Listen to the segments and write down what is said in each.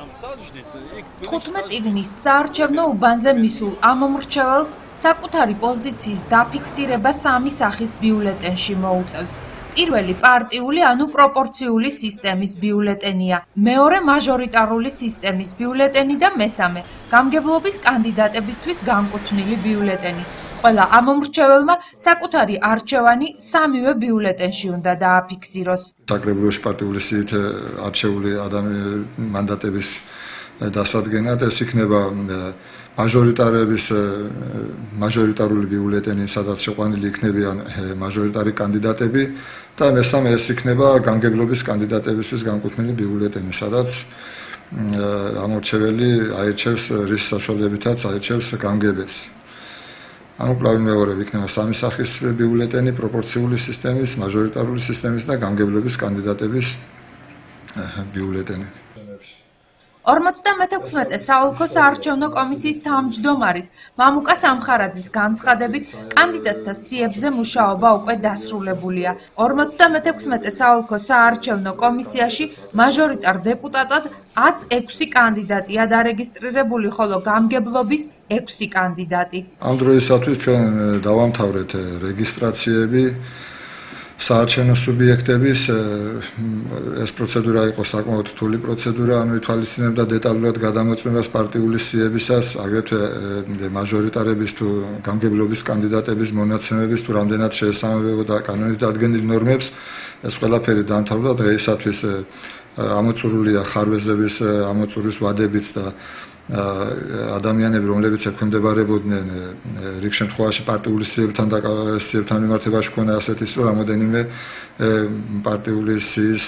15 ივნის საარჩევნო უბანზე მისულ ამომრჩეველს საკუთარი პოზიციის დაფიქსირება სამი სახის ბიულეტენში მოუწევს. პირველი პარტიული ანუ პროპორციული სისტემის ბიულეტენია, მეორე მაჟორიტარული სისტემის ბიულეტენი და მესამე გამგებლობის კანდიდატებისთვის განკუთვნილი ბიულეტენი. ყველა ამომრჩეველმა საკუთარი არჩევანი სამივე ბიულეტენში უნდა დააფიქსიროს. საკრებულოში პარტიული სიით არჩეული ადამიანი მანდატების დასადგენად ეს იქნება მაჟორიტარების მაჟორიტარული ბიულეტენი, სადაც შეყვანილი იქნებიან მაჟორიტარი კანდიდატები და მესამე ეს იქნება გამგებლობის კანდიდატებისთვის განკუთვნილი ბიულეტენი, სადაც ამორჩეველი აირჩევს რის საშუალებითაც აირჩევს გამგებელს. ანუ კლავი მეორე იქნება სამი სახის ბიულეტენი პროპორციული სისტემის, მაჟორიტარული სისტემის და გამგებლობის კანდიდატების ბიულეტენი. 56-ე საოლქო საარჩევნო კომისიის თავმჯდომარის მამუკა სამხარაძის განცხადებით, კანდიდატთა სიებზე მუშაობა უკვე დასრულებულია. 56-ე საოლქო საარჩევნო კომისიაში მაჟორიტარ დეპუტატად 106 კანდიდატია დარეგისტრირებული, ხოლო გამგებლობის 6 კანდიდატი. ამ დროისათვის ჩვენ დავამთავრეთ რეგისტრაციები საარჩევნო სუბიექტების ეს პროცედურა იყო საკმაოდ რთული პროცედურა, ანუ ითვალისწინებდა დეტალურად გადამოწმებას პარტიული სიებისას, აგრეთვე მაჟორიტარების თუ გამგებლობის კანდიდატების მონაცემების თუ რამდენად შეესაბამებოდა კანონით დადგენილ ნორმებს. ეს ყველაფერი დამთავრდა დღეისათვის ამოწურულია ხარვეზების ამოწურის ვადებიც და ადამიანები, რომლებიც ექვემდებარებოდნენ რიგ შემთხვევაში პარტიული სიებთან და სიებთან მიმართებაში ქონა ასეთი სულ რამოდენიმე პარტიული სიის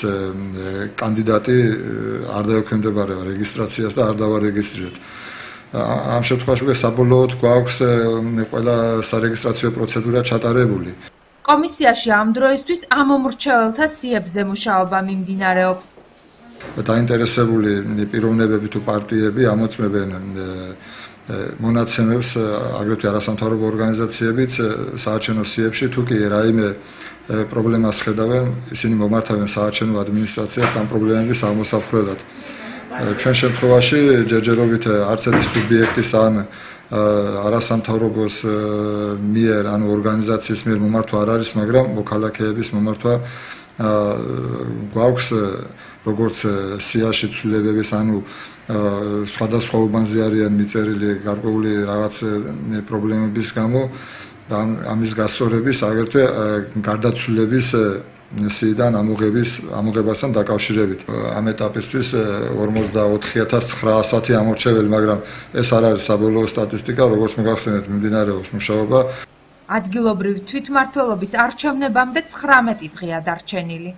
კანდიდატი არ დაექვემდებარება რეგისტრაციას და არ დავარეგისტრირეთ. ამ შემთხვევაში უკვე საბოლოოდ გვაქვს ყველა სარეგისტრაციო პროცედურა ჩატარებული. კომისიაში ამ დროისთვის ამომრჩეველთა სიებზე მუშაობა მიმდინარეობს. დაინტერესებული პიროვნებები თუ პარტიები ამოწმებენ მონაცემებს აგრეთვე არასამთავრობო ორგანიზაციებიც საარჩევნო სიებში თუ კი რაიმე პრობლემას ხედავენ ისინი მომართავენ საარჩევნო ადმინისტრაციას ამ პრობლემების აღმოსახვედრად ჩვენ შემთხვევაში ჯერჯერობით არც ერთი სუბიექტის ან არასამთავრობოს მიერ ანუ ორგანიზაციის მიერ მომართვა არ არის მაგრამ მოქალაქეების მომართვა გვაქვს როგორც სიაში ცვლილებების ანუ სხვადასხვა უბანზე არიან მიწერილი გარკვეული რაღაც პრობლემების გამო და ამის გასწორების აგრეთვე გარდაცვლილების სიდან ამოღების ამოღებასთან დაკავშირებით. ამ ეტაპისთვის 44900 ამორჩეველი მაგრამ ეს არ არის საბოლოო სტატისტიკა როგორც მოგახსენეთ მიმდინარეობს მუშაობა ადგილობრივ თვითმართველობის არჩევნებამდე 19 დღეა დარჩენილი